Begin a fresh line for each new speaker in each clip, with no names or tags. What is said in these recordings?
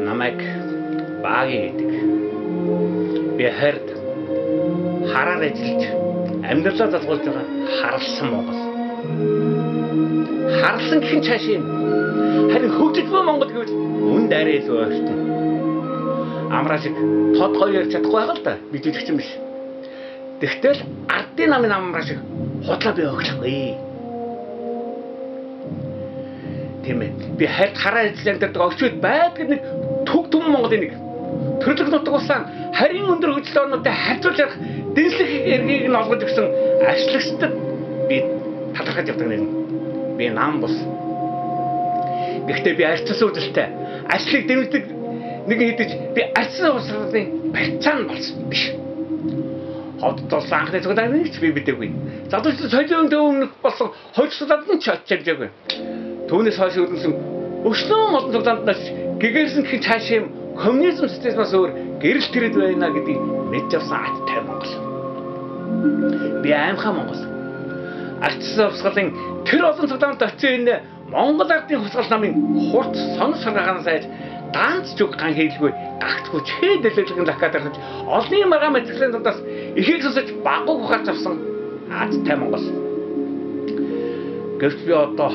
намайг Баги гэдэг. Би хард хараар ажиллаж амьдралаа залгуулж байгаа харлсан Монгол. Харлсан гэх нь цааш юм. Харин хөгжөлбөө Монгол гэвэл үн дээрээ л ойртон. Амраа шиг тод ярьж чадахгүй байгаа л да. Мэдээлэгч юм биш. Тэгтэл ардын намын амраа шиг худлаа би өглөхгүй. Тийм ээ. Би хард хараа ажилладаг огчуд байдаг нэг түм Монголын нэг төрлөх нутаг улсаа харин өндөр хөгжлөөнүүдэд харьцуулж ярих дэнслэх эргийг нь олгож өгсөн ашиглагчдад би талархаж явдаг нэр. Би нам бус. Гэхдээ би арчсан үзэлтэй ажлыг дэмждэг нэг хэдэж би арчсан улсуудын барьцаан болсон биш. Ховд тулс анхны зүгт авч би мэдээгүй. Задууч соёлын өмнөх болсон хойцлаад нь ч очижээгүй. Түүнээс хойш өрнөсөн өчнөө олон цуглаанднаас гэгэрсэн гэх цааш юм коммунизм системээс өөр гэрэл тэрэд байна гэдгийг мэдж авсан аттай Монгол. Би аимхаа Монгол. Арчсан хувьсгалын тэр олон цагдаанд очив энэ Монгол ардын хувьсгал намын хурц сонор саргаанаас айж ганц зүг ган хийлгүй гагтгүй чээ дэлгэлийн лакад аргаж олны маргаа мэтгэлийн дундаас ихийг сонсож багуу гарч авсан аттай Монгол. Гэвч би одоо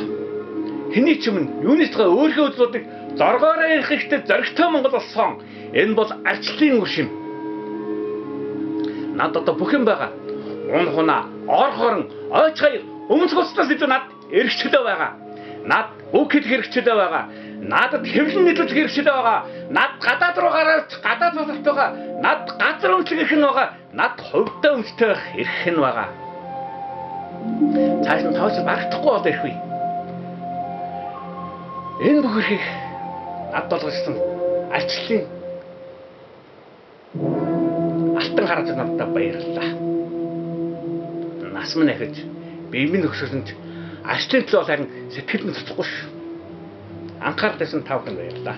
хэний ч юм юунаас тага өөрийнхөө үзлүүдийг зоргоороо ярих ихтэй зоригтой Монгол болсон. Энэ бол арчлын үр шим. Над одоо бүх юм байгаа. Ун хунаа, ор хорон, ойч хаяр, өмнөх улсаас илүү над эргчлээ байгаа. Над үг хэлэх хэрэгчлээ байгаа. Надад хэвлэн нийлүүлэх хэрэгчлээ байгаа. Над гадаад руу гараад гадаад бололт байгаа. Над газар өмчлөх нь байгаа. Над хувьдаа байх эрх нь байгаа. Цааш нь тоос барагдахгүй бол ирэх үе. Энэ бүхэрхийг над болгосон арчлын алтан хараад надад баярлалаа. Нас минь ахиж биемийн өгсөлөнд арчлын төлөө харин сэтгэл нь цоцохгүй ш. Анхаарал тавьсан тав хүн баярлалаа.